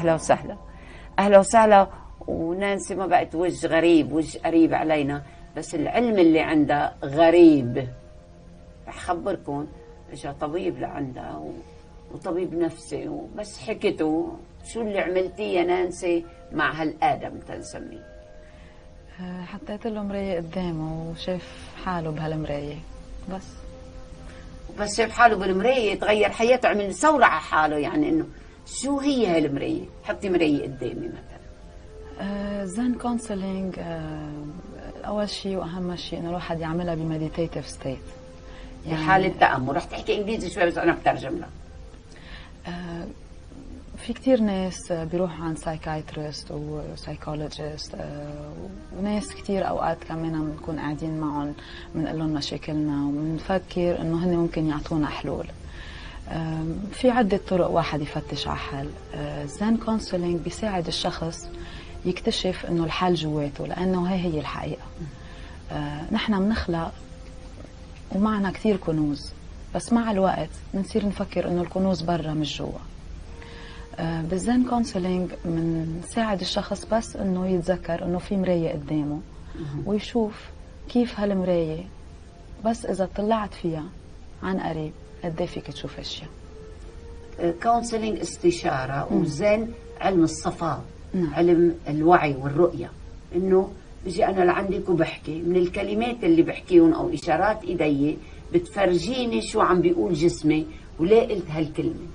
أهلا وسهلا. أهلا وسهلا ونانسي ما بقت وجه غريب وجه قريب علينا. بس العلم اللي عندها غريب. رح خبركم اجى طبيب لعندها و... وطبيب نفسي وبس حكيته شو اللي عملتيه يا نانسي؟ مع هالآدم تنسميه. آه، حطيت له مراية قدامه وشاف حاله بهالمراية. بس. بس شاف حاله بالمراية تغير حياته عمل ثورة على حاله يعني إنه شو هي هالمراية حطي مراية قدامي مثلا. Zen counseling أول شيء وأهم شيء إنه الواحد يعملها ب meditative state يعني بحالة تأمل رح تحكي إنجليزي شوي بس أنا بترجم لك. آه، في كتير ناس بيروحوا عند psychiatrist و psychologist وناس كتير أوقات كمان بنكون قاعدين معهم بنقول لهم مشاكلنا وبنفكر إنه هن ممكن يعطونا حلول. في عدة طرق واحد يفتش على حل Zen counseling بيساعد الشخص يكتشف إنه الحل جواته لأنه هي هي الحقيقة. آه، نحن بنخلق ومعنا كتير كنوز بس مع الوقت بنصير نفكر إنه الكنوز برا مش جوا. آه، بال Zen counseling بنساعد الشخص بس إنه يتذكر إنه في مراية قدامه ويشوف كيف هالمراية بس إذا طلعت فيها عن قريب قد إيه فيك تشوف اشياء كونسلينج استشارة وزين علم الصفاء نعم. علم الوعي والرؤية. إنه بجي أنا لعندك وبحكي من الكلمات اللي بحكيهم أو إشارات إيدي بتفرجيني شو عم بيقول جسمي وليه قلت هالكلمة.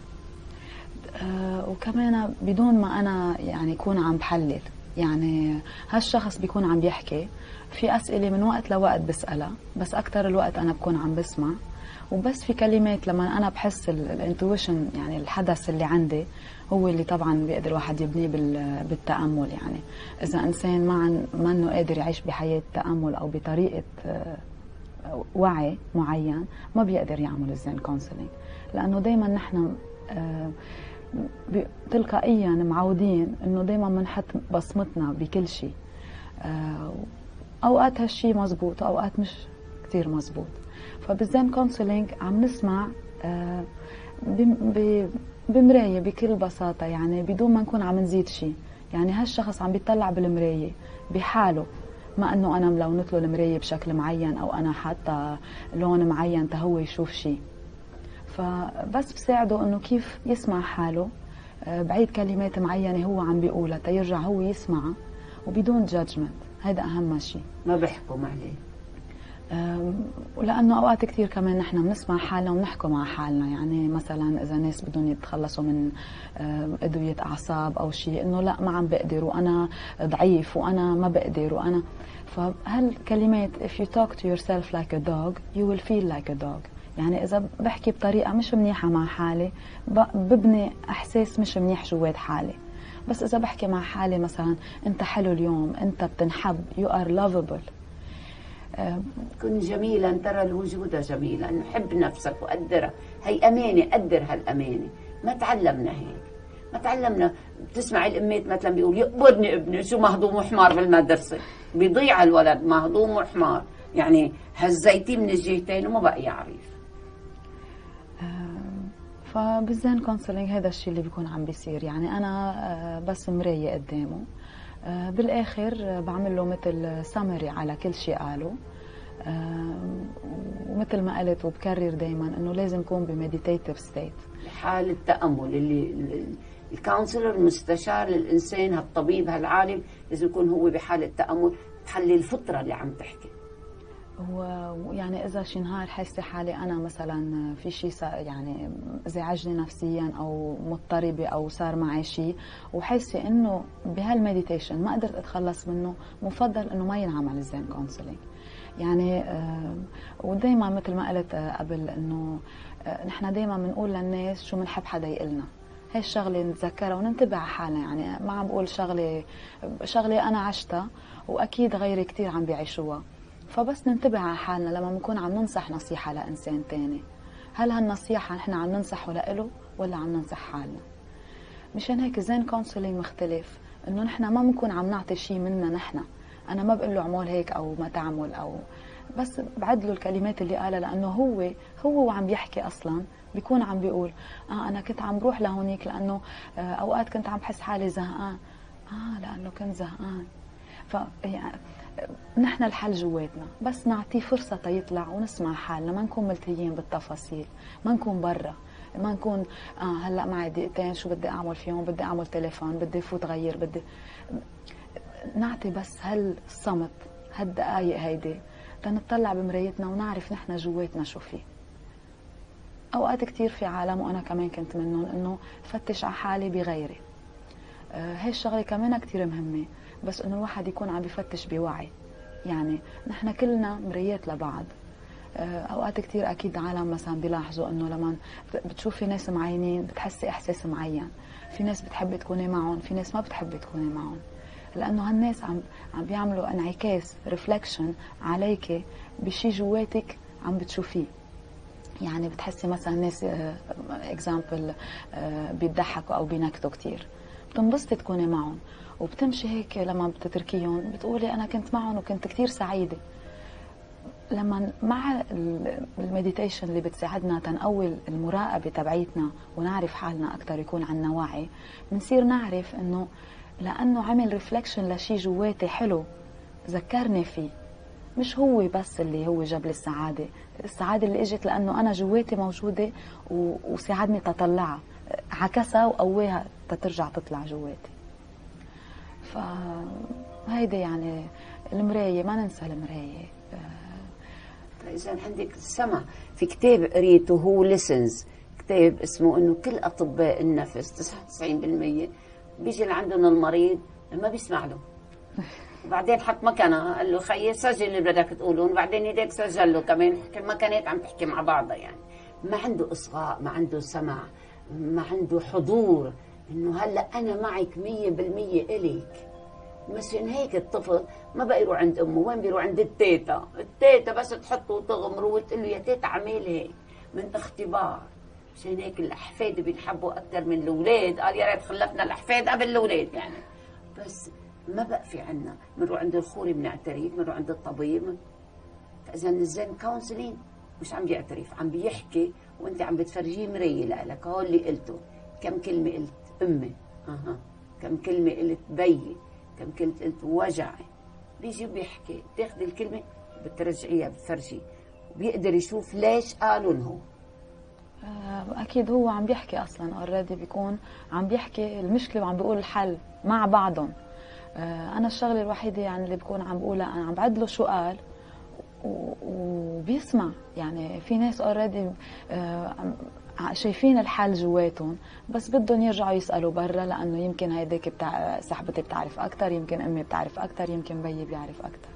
آه، وكمان بدون ما أنا يعني أكون عم بحلل يعني هالشخص بيكون عم بيحكي في أسئلة من وقت لوقت بسألها بس أكثر الوقت أنا بكون عم بسمع. وبس في كلمات لما أنا بحس ال intuition يعني الحدس اللي عندي هو اللي طبعا بيقدر الواحد يبنيه بال- بالتأمل يعني. إذا إنسان ما ما إنه قادر يعيش بحياة تأمل أو بطريقة آه، وعي معين ما بيقدر يعمل ال Zen counseling لأنه دائما نحن آه، تلقائيا معودين إنه دائما بنحط بصمتنا بكل شيء. آه، أوقات هالشيء مزبوط أوقات مش كتير مزبوط. فبالزين كونسلينج عم نسمع آه، بم- ب- بمراية بكل بساطة يعني بدون ما نكون عم نزيد شيء يعني هالشخص عم بيطلع بالمراية بحاله ما إنه أنا ملونت له المراية بشكل معين أو أنا حاطة لون معين تهو يشوف شيء فبس بساعده إنه كيف يسمع حاله. آه، بعيد كلمات معينة هو عم بيقولها تيرجع هو يسمعها وبدون جادجمنت هذا أهم شيء ما بحكم عليه. ولأنه أوقات كثير كمان نحن بنسمع حالنا وبنحكوا مع حالنا. يعني مثلا إذا ناس بدهم يتخلصوا من أم، أدوية أعصاب أو شيء إنه لا ما عم بقدر وأنا ضعيف وأنا ما بقدر وأنا. فهالكلمات if you talk to yourself like a dog you will feel like a dog. يعني إذا بحكي بطريقة مش منيحة مع حالي ببني إحساس مش منيح جوات حالي. بس إذا بحكي مع حالي مثلا أنت حلو اليوم أنت بتنحب you are lovable. كن جميلا ترى الوجود جميلا. حب نفسك وقدرها هي أمانة قدر هالأمانة. ما تعلمنا هيك. ما تعلمنا. بتسمع الأمات مثلا بيقول يقبضني ابني شو مهضوم وحمار بالمدرسة. بيضيع الولد مهضوم وحمار. يعني هزيتيه من الجهتين وما بقى يعرف. فبال Zen counseling هذا الشيء اللي بيكون عم بيصير. يعني أنا آه، بس مراية قدامه. آه، بالآخر بعمل له مثل summary على كل شيء قاله. آه، ومثل ما قلت وبكرر دائما إنه لازم يكون ب meditative state حال التأمل اللي ال- ال counselor المستشار للإنسان هالطبيب هالعالم لازم يكون هو بحالة تأمل تحلي الفطرة اللي عم تحكي. ويعني إذا شي نهار حاسة حالي أنا مثلا في شيء يعني زعجني نفسيا أو مضطربة أو صار معي شيء وحاسة إنه بهال meditation ما قدرت أتخلص منه مفضل إنه ما ينعمل ال Zen counseling يعني آه، ودايما مثل ما قلت آه، قبل إنه آه، نحن دايما بنقول للناس شو بنحب حدا يقلنا. هاي الشغله نتذكرها وننتبه على حالنا يعني ما عم بقول شغلة شغلة أنا عشتها وأكيد غيري كثير عم بيعيشوها. فبس ننتبه على حالنا لما بنكون عم ننصح نصيحة لإنسان تاني. هل هالنصيحة نحن عم ننصحه لإله ولا عم ننصح حالنا؟ مشان هيك زين كونسلينج مختلف إنه نحن ما بنكون عم نعطي شيء منا نحن. أنا ما بقول له اعمل هيك أو ما تعمل أو بس بعد له الكلمات اللي قالها لأنه هو هو وعم بيحكي أصلا بيكون عم بيقول آه أنا كنت عم بروح لهونيك لأنه آه أوقات كنت عم بحس حالي زهقان. آه لأنه كنت زهقان. ف يعني نحن الحل جواتنا بس نعطيه فرصة تيطلع ونسمع حالنا ما نكون ملتهيين بالتفاصيل ما نكون برا ما نكون آه هلا معي دقيقتين شو بدي أعمل فيهم؟ بدي أعمل تليفون بدي فوت غير بدي نعطي بس هالصمت هالدقايق هيدي تنطلع بمرايتنا ونعرف نحن جواتنا شو فيه أوقات كثير في عالم وأنا كمان كنت منهم إنه فتش على حالي بغيري. آه هي الشغلة كمان كثير مهمة. بس إنه الواحد يكون عم بفتش بوعي. يعني نحن كلنا مرايات لبعض. آه، أوقات كثير أكيد عالم مثلا بيلاحظوا إنه لما بتشوفي ناس معينين بتحسي إحساس معين. في ناس بتحبي تكوني معهم في ناس ما بتحبي تكوني معهم. لأنه هالناس عم عم بيعملوا انعكاس reflection عليك بشي جواتك عم بتشوفيه. يعني بتحسي مثلا ناس example آه، آه، بيضحكوا أو بينكتوا كثير بتنبسطي تكوني معهم وبتمشي هيك لما بتتركيهم. بتقولي أنا كنت معهم وكنت كثير سعيدة. لما مع ال meditation اللي بتساعدنا تنقوي المراقبة تبعيتنا ونعرف حالنا أكثر يكون عندنا وعي بنصير نعرف إنه لأنه عمل reflection لشيء جواتي حلو ذكرني فيه. مش هو بس اللي هو جاب لي السعادة السعادة اللي إجت لأنه أنا جواتي موجودة وساعدني تطلعها. عكسها وقواها تترجع تطلع جواتي. فهيدي يعني المراية ما ننسى المراية. إذا عندك السمع في كتاب قريته هو lessons كتاب اسمه إنه كل أطباء النفس 99% بيجي لعندهم المريض ما بيسمع له. وبعدين حط مكانه قال له خيي سجل اللي بدك تقولون. وبعدين يديك سجل له كمان المكانات عم تحكي مع بعضها يعني. ما عنده إصغاء ما عنده سمع. ما عنده حضور. إنه هلأ أنا معك مية بالمية الك مشان هيك الطفل ما بقى يروح عند أمه. وين بيروح؟ عند التيتا. التيتا بس تحطه وتغمره وتقول له يا تيتا عمل هيك. من اختبار. مشان هيك الأحفاد بينحبوا أكثر من الأولاد. قال يا ريت خلفنا الأحفاد قبل الأولاد يعني. بس ما بقى في عنا. بنروح عند الخوري بنعترف بنروح عند الطبيب. اذا الزين كونسلين مش عم بيعترف عم بيحكي وانت عم بتفرجيه مراية لك هو اللي قلته كم كلمة قلت؟ أمي. أها. كم كلمة قلت؟ بيي كم كلمة قلت؟ وجعي بيجي بيحكي بتاخذ الكلمة بترجعيها بتفرجيه بيقدر يشوف ليش قالوا هو. آه، أكيد هو عم بيحكي أصلا already بيكون عم بيحكي المشكلة وعم بيقول الحل مع بعضهم. آه، أنا الشغلة الوحيدة يعني اللي بكون عم بقولها أنا عم بعد له شو قال. وبيسمع يعني في ناس already آه، شايفين الحل جواتهم بس بدهم يرجعوا يسألوا برا لأنه يمكن هيديك بتاع صاحبتي بتعرف أكثر يمكن أمي بتعرف أكثر يمكن بيي بيعرف أكثر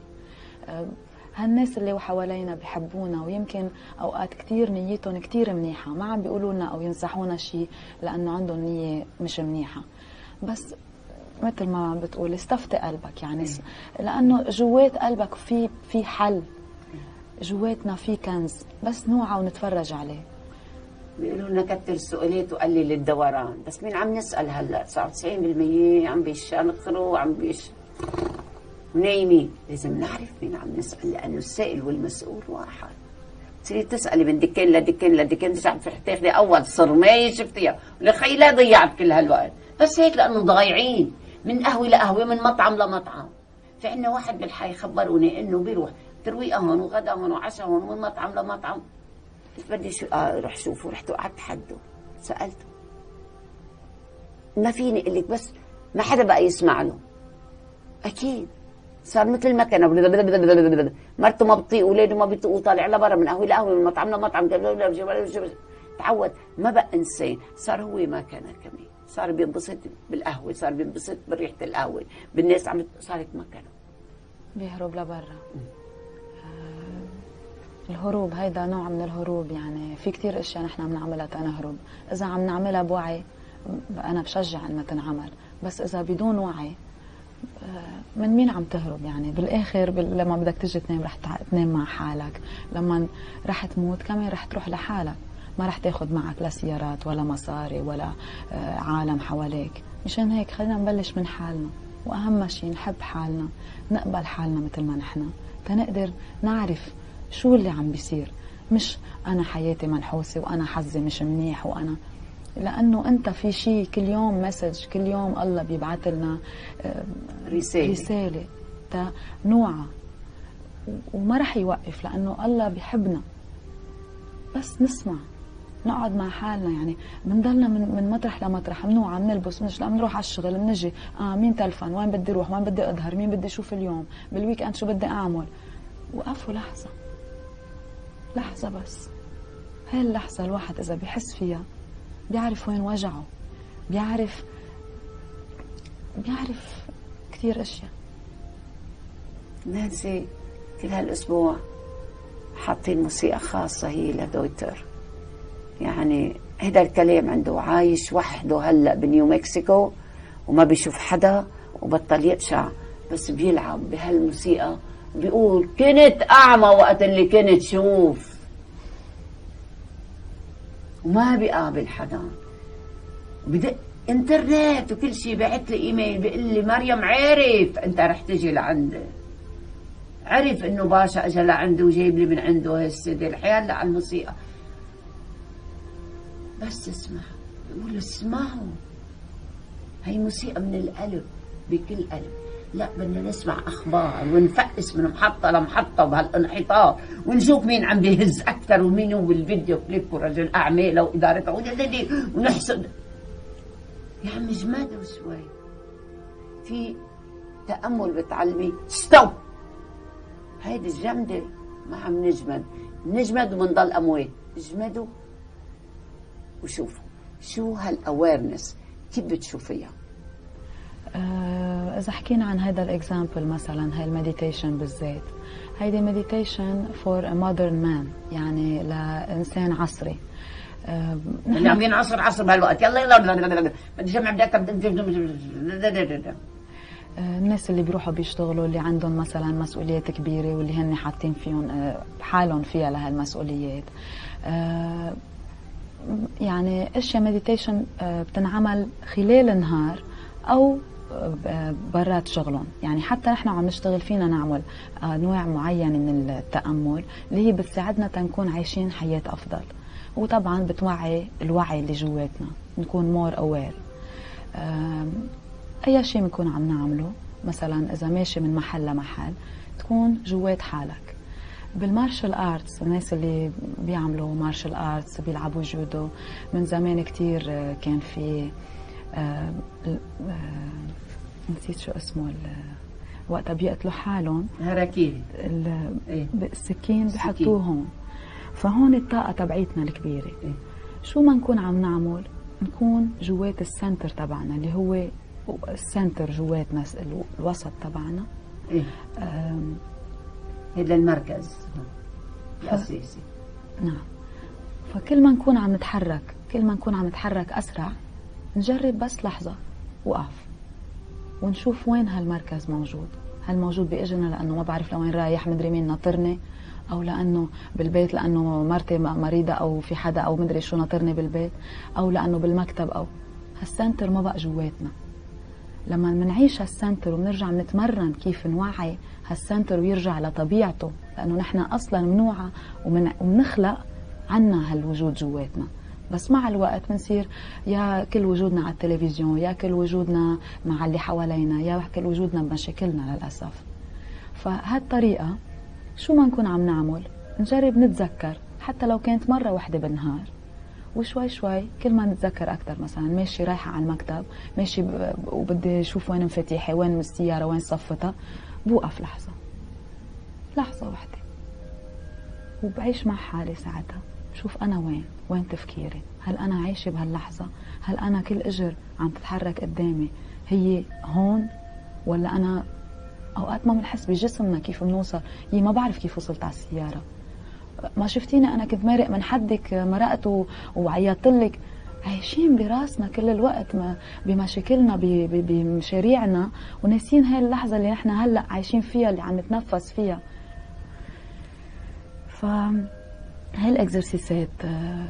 هالناس اللي حوالينا بحبونا ويمكن أوقات كثير نيتهم كثير منيحة. ما عم بيقولوا لنا أو ينصحونا شيء لأنه عندهم نية مش منيحة. بس مثل ما بتقول استفتي قلبك يعني. لأنه جوات قلبك في في حل. جواتنا في كنز بس نوعى ونتفرج عليه. بيقولوا لنا كتر السؤالات وقلل الدوران بس مين عم نسأل هلأ؟ 99% عم بيشنخروا وعم بيش نايمين. لازم نعرف مين عم نسأل لأنه السائل والمسؤول واحد. تصيري تسألي من دكان لدكان لدكان ترجع تاخذي أول صرماية شفتيها. ولخي لا ضيعت كل هالوقت. بس هيك لأنه ضايعين من قهوة لقهوة من مطعم لمطعم. في عندنا واحد بالحي خبروني إنه بيروح ترويقه هون وغدا هون وعشاء هون ومن مطعم لمطعم بدي شو آه رح شوفه رحت قعدت حده سألته. ما فيني أقول لك بس ما حدا بقى يسمع له. أكيد. صار مثل كان. مرته ما بتطيق اولاده ما بيطيقوا طالع لبرا من قهوة لقهوه من مطعم لمطعم تعود. ما بقى إنسان. صار هو ما كان كمان. صار بينبسط بالقهوة صار بينبسط بريحة القهوة. بالناس عم صارت مكانه بيهرب لبرا. الهروب هيدا نوع من الهروب يعني. في كتير أشياء نحن بنعملها تنهرب إذا عم نعملها بوعي أنا بشجع انها تنعمل. بس إذا بدون وعي آه، من مين عم تهرب يعني؟ بالآخر لما بدك تيجي تنام رح تنام مع حالك. لما رح تموت كمان رح تروح لحالك. ما رح تاخذ معك لا سيارات ولا مصاري ولا آه، عالم حواليك. مشان هيك خلينا نبلش من حالنا. وأهم شيء نحب حالنا نقبل حالنا مثل ما نحن. تنقدر نعرف شو اللي عم بيصير. مش أنا حياتي منحوسه وأنا حظي مش منيح وأنا. لأنه أنت في شيء كل يوم مسج كل يوم الله بيبعث لنا رسالة. رسالة نوعها. وما رح يوقف لأنه الله بيحبنا بس نسمع. نقعد مع حالنا يعني بنضلنا من, من مطرح لمطرح بنوعى بنلبس بنش بنروح على الشغل بنجي آه مين تلفن؟ وين بدي أروح وين بدي أظهر؟ مين بدي أشوف اليوم؟ بال weekend شو بدي أعمل؟ وقفوا لحظة. لحظة بس. هاي اللحظة الواحد إذا بيحس فيها بيعرف وين وجعه. بيعرف بيعرف كثير أشياء. نانسي كل هالأسبوع حاطين موسيقى خاصة هي ل Deuter. يعني هذا الكلام عنده عايش وحده هلأ بنيو مكسيكو وما بيشوف حدا وبطل يقشع بس بيلعب بهالموسيقى بيقول كنت أعمى وقت اللي كنت شوف. وما بيقابل حدا. بدق إنترنت وكل شيء بعت لي إيميل بيقول لي مريم عرف أنت رح تجي لعندي. عرف إنه باشا اجى لعنده وجايب لي من عنده هالسيدي الحياة على الموسيقى. بس اسمع بقول اسمعوا. هي موسيقى من القلب بكل قلب لا بدنا نسمع أخبار ونفقس من محطة لمحطة بهالانحطاط. ونشوف مين عم بيهز أكثر ومين هو بالفيديو كليب ورجل اعمال وادارته ونحسد. يا عم اجمدوا شوي في تأمل بتعلمي. stop هيدي الجمدة ما عم نجمد. نجمد وبنضل اموات اجمدوا وشوفوا شو هال awareness كيف بتشوفيها؟ آه، إذا حكينا عن هذا ال example مثلا هاي ال meditation بالذات هيدي meditation for a modern man يعني لإنسان عصري. اللي عم ينعصر عصر بهالوقت. يلا يلا بدي جمع الناس اللي بيروحوا بيشتغلوا اللي عندهم مثلا مسؤوليات كبيرة واللي هن حاطين فيهم آه، حالهم فيها لهالمسؤوليات. آه، يعني أشياء مديتيشن آه، بتنعمل خلال النهار أو آه، برات شغلهم. يعني حتى نحن عم نشتغل فينا نعمل انواع معينه من التأمل اللي هي بتساعدنا تنكون عايشين حياة أفضل. وطبعا بتوعي الوعي اللي جواتنا نكون more aware أي شيء بنكون عم نعمله مثلا إذا ماشي من محل لمحل تكون جوات حالك. بال martial arts الناس اللي بيعملوا martial arts بيلعبوا جودو من زمان كتير آه، كان في آه، آه، نسيت شو اسمه وقتها بيقتلوا حالهم. هراكيري إيه؟ السكين بحطوه هون فهون الطاقة تبعيتنا الكبيرة. إيه؟ شو ما نكون عم نعمل؟ نكون جوات ال center تبعنا اللي هو ال center جواتنا الوسط تبعنا. إيه؟ هذا المركز. الأساسي. نعم. فكل ما نكون عم نتحرك كل ما نكون عم نتحرك أسرع نجرب بس لحظة وقف ونشوف وين هالمركز موجود. هل موجود بإجنا لأنه ما بعرف لوين رايح مدري مين ناطرني أو لأنه بالبيت لأنه مرتي مريضة أو في حدا أو مدري شو ناطرني بالبيت أو لأنه بالمكتب أو هال center ما بقى جواتنا. لما بنعيش هال center وبنرجع بنتمرن كيف نوعي هال center ويرجع لطبيعته لأنه نحن أصلا منوعة ومنخلق عنا هالوجود جواتنا. بس مع الوقت بنصير يا كل وجودنا على التلفزيون يا كل وجودنا مع اللي حوالينا يا كل وجودنا بمشاكلنا للأسف. فهالطريقة شو ما نكون عم نعمل؟ نجرب نتذكر حتى لو كانت مرة واحدة بالنهار. وشوي شوي كل ما نتذكر أكثر مثلا ماشي رايحة على المكتب ماشي وبدي أشوف وين مفاتيحي وين السيارة وين صفتها بوقف لحظة لحظة واحدة وبعيش مع حالي ساعتها شوف أنا وين وين تفكيري هل أنا عايشة بهاللحظة؟ هل أنا كل إجر عم تتحرك قدامي هي هون؟ ولا أنا أوقات ما بنحس بجسمنا كيف بنوصل؟ يي ما بعرف كيف وصلت على السيارة. ما شفتيني أنا كنت مارق من حدك مرقت وعيطت لك. عايشين براسنا كل الوقت ما بمشاكلنا بمشاريعنا وناسين هاي اللحظة اللي نحن هلأ عايشين فيها اللي عم نتنفس فيها. ف هاي الإكزرسيسات آه،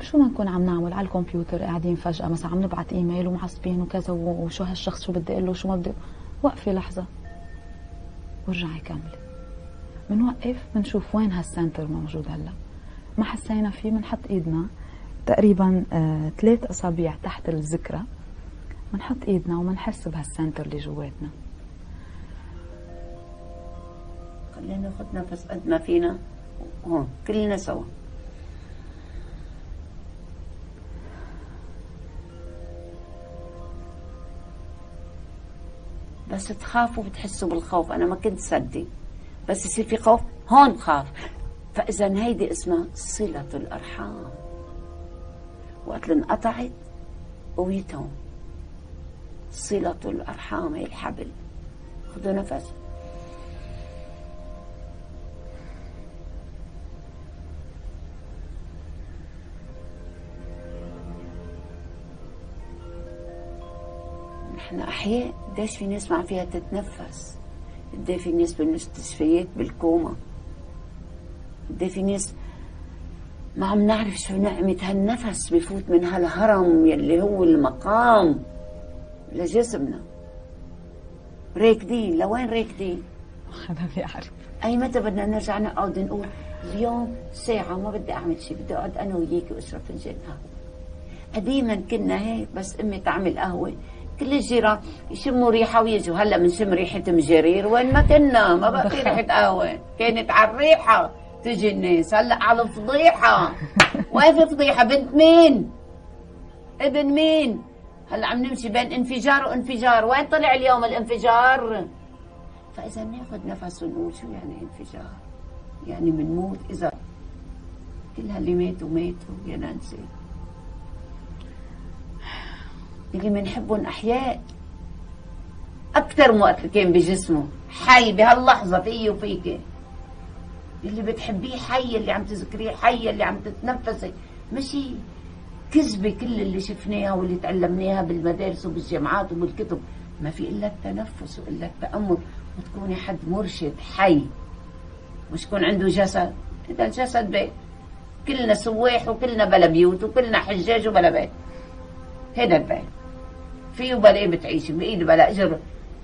شو ما نكون عم نعمل على الكمبيوتر قاعدين فجأة مثلا عم نبعت إيميل ومعصبين وكذا وشو هالشخص شو بدي أقول له شو ما بدي وقفي لحظة وارجعي كملي. بنوقف بنشوف وين هال center موجود هلا. ما حسينا فيه بنحط إيدنا تقريبا آه ثلاث أصابع تحت الصرة. بنحط إيدنا وبنحس بهال center اللي جواتنا. خلينا ناخذ نفس قد ما فينا. هون كلنا سوا. بس تخافوا بتحسوا بالخوف. أنا ما كنت صدق. بس يصير في خوف. هون خاف. فإذا هيدي اسمها صلة الأرحام. وقت انقطعت قويتهم صلة الأرحام هي الحبل خذوا نفس. إحنا أحياء. قديش في ناس ما فيها تتنفس؟ قد في ناس بالمستشفيات بالكوما. قد في ناس ما عم نعرف شو نعمة هالنفس بفوت من هالهرم يلي هو المقام لجسمنا. راكدين. لوين راكدين؟ هذا بيعرف أي متى بدنا نرجع نقعد نقول اليوم ساعة ما بدي أعمل شيء بدي أقعد أنا وياك واشرب فنجان قهوة قديما كنا هيك بس أمي تعمل قهوة. كل الجيران يشموا ريحة ويجوا. هلا بنشم ريحة مجرير. وين ما كنا ما بقى في ريحة قهوة. كانت على الريحة تجي الناس. هلا على الفضيحة. وين في فضيحة؟ بنت مين؟ ابن مين؟ هلا عم نمشي بين انفجار وانفجار. وين طلع اليوم الانفجار؟ فإذا ناخذ نفس ونقول شو يعني انفجار؟ يعني بنموت إذا كل هاللي ماتوا ماتوا يا نانسي. اللي بنحبهم أحياء. أكثر من وقت كان بجسمه. حي بهاللحظة فيي وفيك. اللي بتحبيه حي اللي عم تذكريه حي اللي عم تتنفسي. مشي. كذبة كل اللي شفناها واللي تعلمناها بالمدارس وبالجامعات وبالكتب. ما في إلا التنفس وإلا التأمل. وتكوني حد مرشد حي. مش يكون عنده جسد. إذا الجسد بيت كلنا سواح وكلنا بلا بيوت وكلنا حجاج وبلا بيت. هذا البيت. فيه بلا بتعيشي بإيد بلا أجر.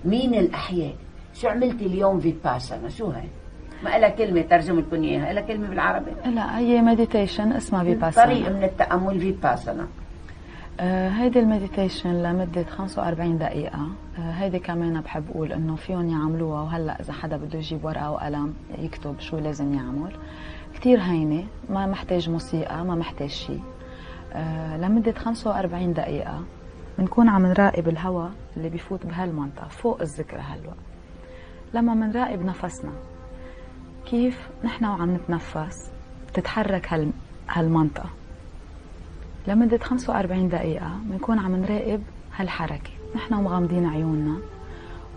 مين الأحياء؟ شو عملتي اليوم فيباسانا شو هاي؟ ما لها كلمة ترجم لكم إياها. لها كلمة بالعربي. لا هي meditation اسمها فيباسانا طريقة من التأمل فيباسانا آه هيدي ال meditation لمدة 45 دقيقة. آه هيدي كمان بحب أقول إنه فيهم يعملوها. وهلأ إذا حدا بده يجيب ورقة وقلم يكتب شو لازم يعمل. كتير هينة. ما محتاج موسيقى ما محتاج شيء آه لمدة 45 دقيقة. بنكون عم نراقب الهواء اللي بيفوت بهالمنطقة فوق الصرة هلوة لما بنراقب نفسنا كيف نحن وعم نتنفس بتتحرك هال هالمنطقة؟ لمدة 45 دقيقة بنكون عم نراقب هالحركة. نحن ومغمضين عيوننا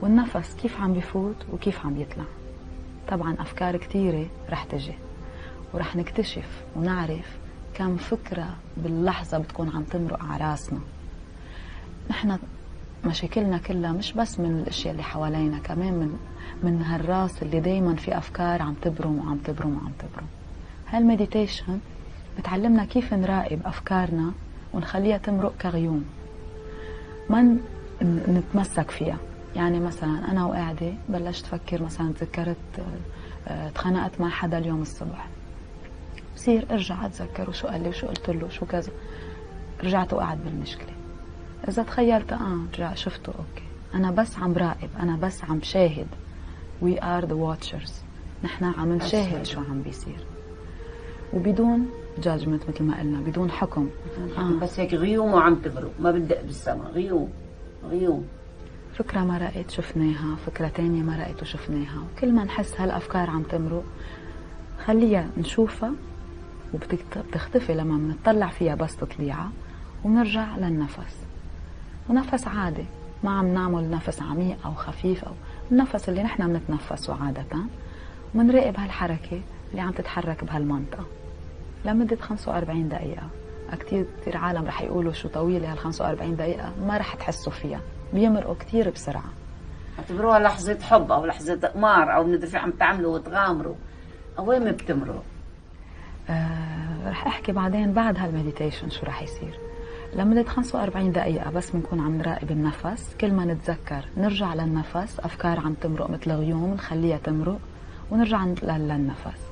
والنفس كيف عم بيفوت وكيف عم يطلع. طبعا أفكار كثيرة رح تجي ورح نكتشف ونعرف كم فكرة باللحظة بتكون عم تمرق على راسنا. نحن مشاكلنا كلها مش بس من الأشياء اللي حوالينا كمان من من هالراس اللي دايما في أفكار عم تبرم وعم تبرم وعم تبرم. هالمديتيشن بتعلمنا كيف نراقب أفكارنا ونخليها تمرق كغيوم. ما نتمسك فيها. يعني مثلا أنا وقاعدة بلشت أفكر مثلا تذكرت آه، تخانقت مع حدا اليوم الصبح. بصير ارجع أتذكر وشو قال لي وشو قلت له وشو كذا. رجعت وقعت بالمشكلة. إذا تخيلت آه رجع شفته okay. أنا بس عم راقب أنا بس عم شاهد. We are the watchers. نحن عم نشاهد شو عم بيصير. وبدون judgment مثل ما قلنا بدون حكم. آه. بس هيك غيوم وعم تبرق ما بدق بالسما غيوم غيوم. فكرة مرقت شفناها فكرة تانية مرقت وشفناها. وكل ما نحس هالأفكار عم تمرق خليها نشوفها وبتختفي لما بنطلع فيها بس تطليعها ونرجع للنفس. ونفس عادي. ما عم نعمل نفس عميق أو خفيف أو النفس اللي نحن بنتنفسه عادة. ومنراقب هالحركة اللي عم تتحرك بهالمنطقة. لمدة 45 دقيقة. كثير كثير عالم رح يقولوا شو طويلة هال 45 دقيقة. ما رح تحسوا فيها. بيمرقوا كثير بسرعة. اعتبروها لحظة حب أو لحظة قمار أو ندري شو عم تعملوا وتغامروا. وين بتمرق؟ آه رح أحكي بعدين بعد هال meditation شو رح يصير. لمدة 45 دقيقة بس بنكون عم نراقب النفس. كل ما نتذكر نرجع للنفس. أفكار عم تمرق مثل غيوم نخليها تمرق ونرجع للنفس.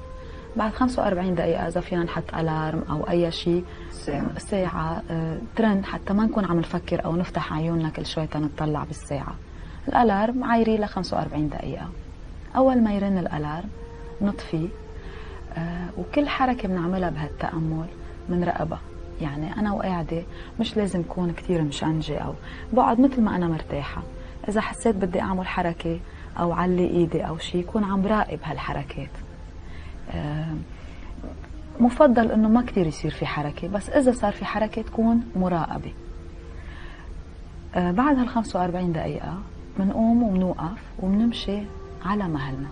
بعد 45 دقيقة إذا فينا نحط alarm أو أي شيء ساعة. ساعة آه، ترند حتى ما نكون عم نفكر أو نفتح عيوننا كل شوي تنطلع بالساعة. الألارم عايري ل 45 دقيقة. أول ما يرن الألارم نطفي آه، وكل حركة بنعملها بهالتأمل بنراقبها. يعني أنا وقاعدة مش لازم كون كتير مشنجة أو بقعد مثل ما أنا مرتاحة. إذا حسيت بدي أعمل حركة أو علي إيدي أو شيء كون عم براقب هالحركات. آه، مفضل إنه ما كثير يصير في حركة بس إذا صار في حركة تكون مراقبة. آه، بعد هال 45 دقيقة بنقوم وبنوقف وبنمشي على مهلنا.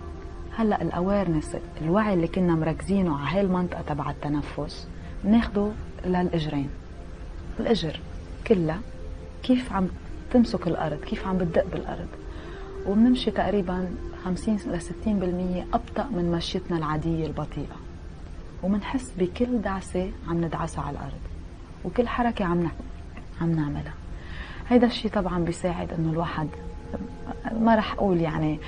هلأ الاويرنس الوعي اللي كنا مركزينه على هاي المنطقة تبع التنفس بناخده للإجرين. الإجر كلها كيف عم تمسك الأرض كيف عم بتدق بالأرض. وبنمشي تقريبا 50 ل 60% أبطأ من مشيتنا العادية البطيئة. ومنحس بكل دعسة عم ندعسها على الأرض. وكل حركة عم عم نعملها. هيدا الشيء طبعا بيساعد إنه الواحد ما رح أقول يعني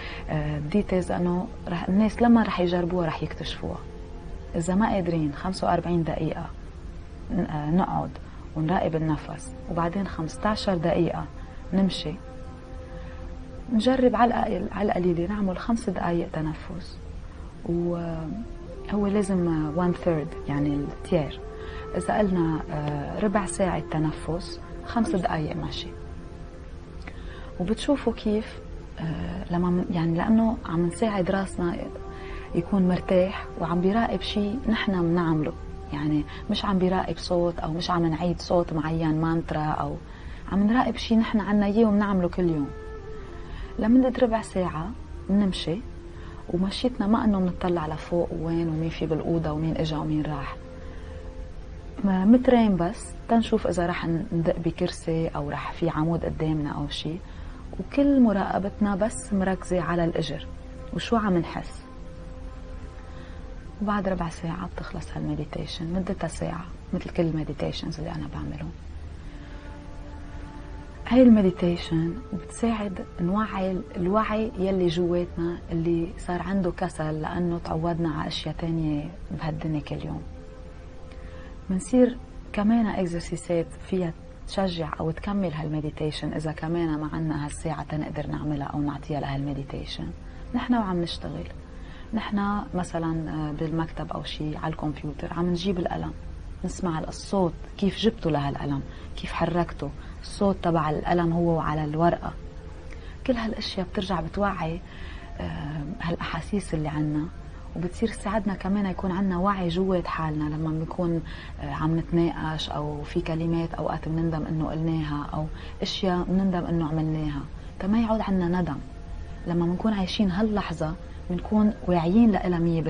details إنه رح الناس لما رح يجربوها رح يكتشفوها. إذا ما قادرين 45 دقيقة آه، نقعد ونراقب النفس وبعدين 15 دقيقة نمشي. نجرب على على القليله نعمل خمس دقائق تنفس. وهو لازم one third يعني التيار. إذا قلنا آه، ربع ساعة تنفس خمس دقائق ماشي. وبتشوفوا كيف آه، لما يعني لأنه عم نساعد راسنا يكون مرتاح وعم بيراقب شيء نحن بنعمله يعني مش عم بيراقب صوت أو مش عم نعيد صوت معين مانترا أو عم نراقب شيء نحن عنا إياه وبنعمله كل يوم. لمدة ربع ساعة بنمشي ومشيتنا ما إنه بنطلع لفوق وين ومين في بالأوضة ومين إجا ومين راح. مترين بس تنشوف إذا رح ندق بكرسي أو رح في عمود قدامنا أو شيء وكل مراقبتنا بس مركزة على الإجر. وشو عم نحس؟ وبعد ربع ساعة بتخلص هال meditation مدتها ساعة مثل كل ال meditations اللي أنا بعملهم. هاي ال meditation بتساعد نوعي الوعي يلي جواتنا اللي صار عنده كسل لأنه تعودنا على أشياء تانية بهالدنيا كل يوم. بنصير كمان اكزرسيسات فيها تشجع أو تكمل هالمديتيشن إذا كمان ما عنا هالساعة تنقدر نعملها أو نعطيها لهالمديتيشن. نحن وعم نشتغل. نحن مثلا آه، بالمكتب أو شيء على الكمبيوتر عم نجيب القلم. نسمع الصوت كيف جبته لهالقلم؟ كيف حركته الصوت تبع القلم هو على الورقة. كل هالأشياء بترجع بتوعي آه، هالأحاسيس اللي عنا. وبتصير تساعدنا كمان يكون عنا وعي جوات حالنا لما بنكون آه، عم نتناقش أو في كلمات أوقات بنندم إنه قلناها أو أشياء بنندم إنه عملناها. تما يعود عنا ندم. لما بنكون عايشين هاللحظة بنكون واعيين لها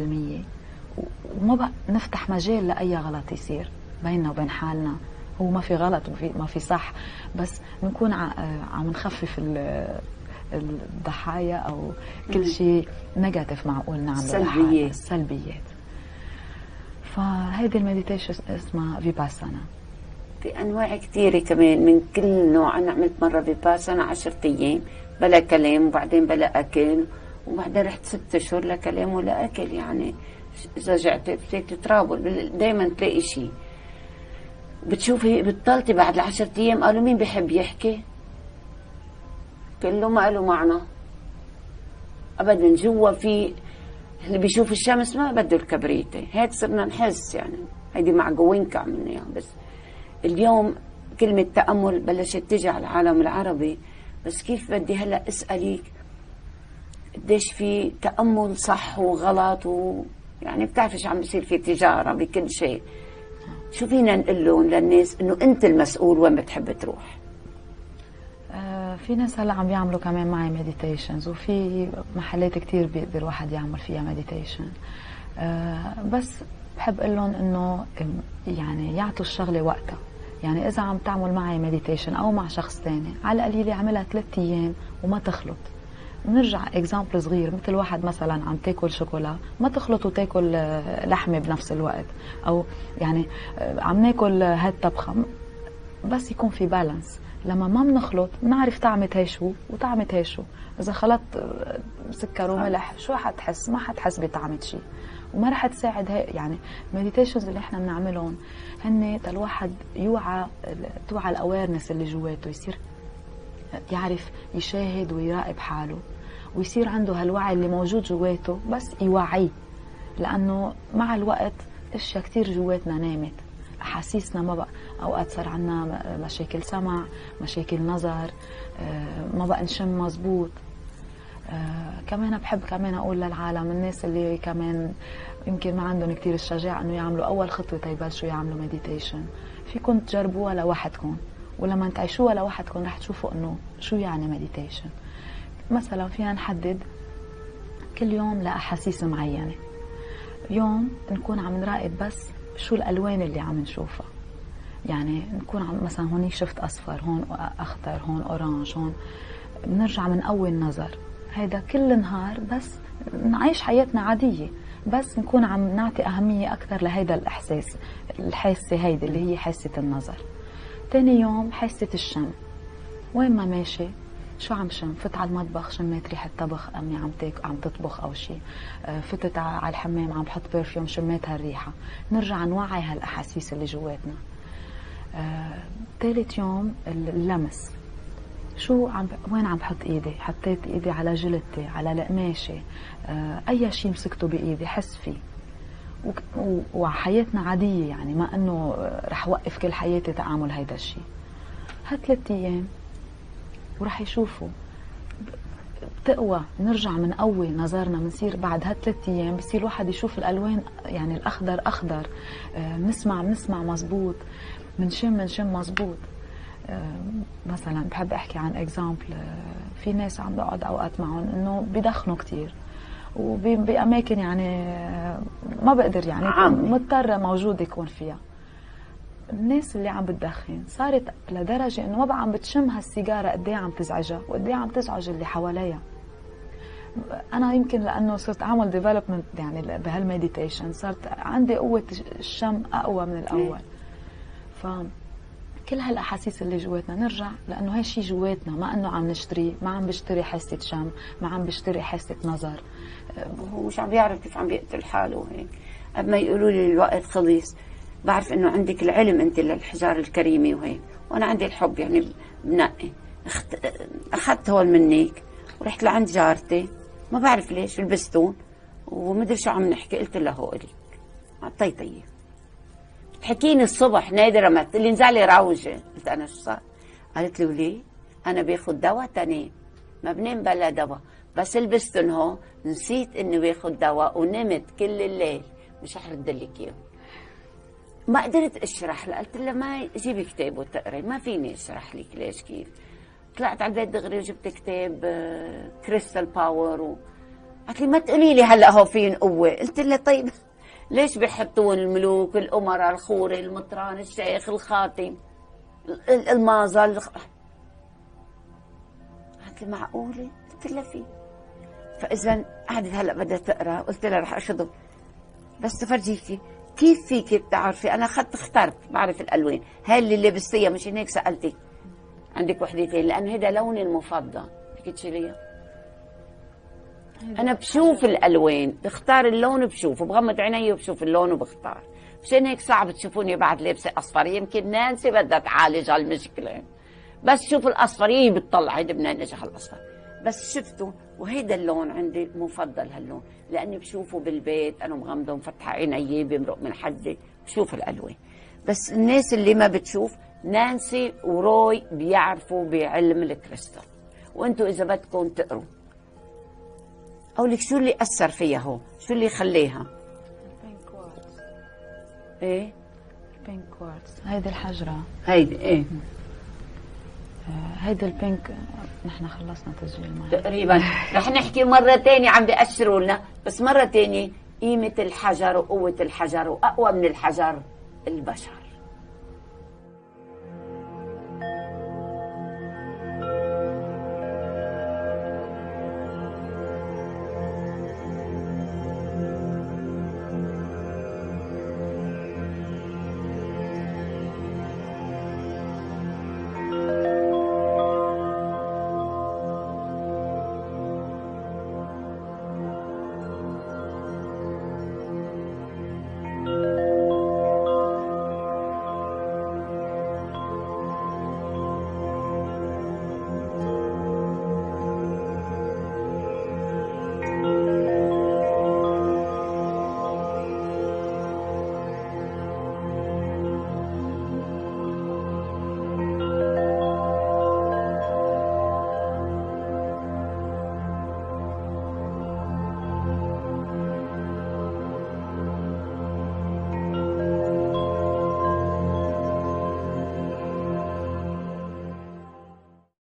100% وما بقى نفتح مجال لأي غلط يصير بيننا وبين حالنا. هو ما في غلط وفي ما في صح بس بنكون عم نخفف الضحايا أو كل شيء negative معقول نعمله سلبيات. السلبيات فهيدي ال meditation اسمها فيباسانا في أنواع كثيرة كمان من كل نوع. أنا عملت مرة فيباسانا 10 أيام. بلا كلام وبعدين بلا أكل وبعدين رحت ست اشهر لا كلام ولا أكل يعني رجعت ت trouble دائما تلاقي شيء بتشوفي بتطلتي بعد العشرة أيام قالوا مين بيحب يحكي؟ كله ما له معنى ابدا جوا في اللي بيشوف الشمس ما بده الكبريتة. هيك صرنا نحس يعني. هيدي مع جوينكا عملنا اياها بس اليوم كلمة تأمل بلشت تجي على العالم العربي. بس كيف بدي هلا أسألك قديش في تأمل صح وغلط و يعني بتعرفي شو عم بيصير في تجارة بكل شيء. شو فينا نقول لهم للناس إنه أنت المسؤول وين بتحب تروح؟ آه في ناس هلا عم بيعملوا كمان معي meditations وفي محلات كثير بيقدر الواحد يعمل فيها meditation آه بس بحب أقول لهم إنه يعني يعطوا الشغلة وقتها. يعني إذا عم تعمل معي meditation أو مع شخص ثاني على القليله اعملها ثلاث أيام وما تخلط. نرجع example صغير مثل واحد مثلا عم تاكل شوكولا ما تخلط وتاكل آه، لحمة بنفس الوقت. أو يعني آه، عم ناكل هالطبخه بس يكون في balance لما ما بنخلط بنعرف طعمة هي شو وطعمة هي شو. إذا خلطت آه، سكر وملح شو حتحس؟ ما حتحس بطعمة شيء وما رح تساعد هي يعني ال meditations اللي إحنا بنعملهم هن الواحد يوعى توعى ال awareness اللي جواته يصير يعرف يشاهد ويراقب حاله ويصير عنده هالوعي اللي موجود جواته بس يوعيه لأنه مع الوقت أشياء كثير جواتنا نامت أحاسيسنا ما بقى أوقات صار عندنا مشاكل سمع مشاكل نظر آه، ما بقى نشم مزبوط. آه كمان بحب كمان أقول للعالم الناس اللي كمان يمكن ما عندهم كثير الشجاعة إنه يعملوا أول خطوة تيبلشوا يعملوا meditation فيكم تجربوها لوحدكم ولما تعيشوها لوحدكم رح تشوفوا إنه شو يعني meditation مثلا فينا نحدد كل يوم لأحاسيس معينة. يوم نكون عم نراقب بس شو الألوان اللي عم نشوفها. يعني نكون عم مثلا هون شفت أصفر هون أخضر هون أورانج هون بنرجع أول النظر هيدا كل نهار بس نعيش حياتنا عادية بس نكون عم نعطي أهمية أكثر لهيدا الإحساس الحاسة هيدي اللي هي حاسة النظر. تاني يوم حاسة الشم. وين ما ماشي شو عم شم؟ فت على المطبخ شميت ريحة طبخ أمي عم تاك عم تطبخ أو شيء آه، فت على الحمام عم بحط perfume شميت هالريحة. نرجع نوعي هالأحاسيس اللي جواتنا. آه، ثالث يوم اللمس. شو عم وين عم بحط إيدي؟ حطيت إيدي على جلدتي على القماشه آه أي شيء مسكته بإيدي حس فيه. وحياتنا عادية يعني ما إنه رح وقف كل حياتي تعامل هيدا الشيء هالثلاث أيام ورح يشوفوا. بتقوى. نرجع من قوي نظرنا بنصير بعد هالثلاث أيام بصير الواحد يشوف الألوان يعني الأخضر أخضر. آه بنسمع بنسمع مزبوط. بنشم بنشم مزبوط. مثلا بحب أحكي عن اكزامبل آه، في ناس عم بقعد أوقات معهم إنه بدخنوا كثير وباماكن يعني آه، ما بقدر يعني مضطرة موجود يكون فيها. الناس اللي عم بتدخن صارت لدرجة إنه ما بقى عم بتشم هالسيجارة قد إيه عم تزعجها وقد إيه عم تزعج اللي حواليها. أنا يمكن لأنه صرت أعمل development يعني بهال meditation صارت عندي قوة الشم أقوى من الأول. ف كل هالاحاسيس اللي جواتنا نرجع لأنه هي شيء جواتنا ما إنه عم نشتري ما عم بشتري حاسة شم ما عم بشتري حاسة نظر. هو مش عم بيعرف كيف عم بيقتل حاله هيك؟ قبل ما يقولوا لي الوقت خلص. بعرف إنه عندك العلم أنت للحجار الكريمة وهيك. وأنا عندي الحب يعني بنقي. أخذت هول منك ورحت لعند جارتي. ما بعرف ليش لبستون ومدري شو عم نحكي. قلت لها هو إلك. طيب. حكيني الصبح نادرة ما اللي نزل روجة قلت أنا شو صار؟ قالت لي وليه أنا باخذ دواء تاني. ما بنام بلا دواء. بس لبستن ونسيت إني باخذ دواء ونمت كل الليل. مش رح رد لك إياه. ما قدرت أشرح لها قلت لها ما جيبي كتاب وتقري ما فيني أشرح لك ليش كيف. طلعت على البيت دغري وجبت كتاب Crystal Power و... قالت لي ما تقولي لي هلأ هو فين قوة. قلت لها طيب. ليش بيحطون الملوك الأمراء الخوري المطران الشيخ الخاتم المازة الخ... قالت معقولة؟ قلت لها في فإذا قعدت هلا بدها تقرأ. قلت لها رح أخذه. بس فرجيكي كيف فيك بتعرفي؟ أنا أخذت اخترت بعرف الألوان. هاي اللي لبستيها مشان هيك سألتك. عندك وحدتين لأنه هذا لوني المفضل. فيك تشيليها؟ أنا بشوف الألوان بختار اللون بشوفه بغمض عيني وبشوف اللون وبختار. مشان هيك صعب تشوفوني بعد لابسة أصفر يمكن نانسي بدها تعالج هالمشكلة. بس شوف الاصفر هي بتطلع هيدا بدنا نجح الاصفر بس شفته وهيدا اللون عندي مفضل هاللون لأني بشوفه بالبيت أنا مغمضة ومفتحة عيني بمرق من حدي بشوف الألوان. بس الناس اللي ما بتشوف نانسي وروي بيعرفوا بعلم الكريستال. وأنتم إذا بدكم تقروا أقول لك شو اللي أثر فيها هو؟ شو اللي خليها؟ ال pink quartz إيه؟ ال pink quartz هيدي الحجرة. هيدي إيه. آه، هيدي ال pink نحن خلصنا تسجيل معي تقريبا. رح نحكي مرة تانية عم بيأشروا لنا. بس مرة تانية قيمة الحجر وقوة الحجر وأقوى من الحجر البشر.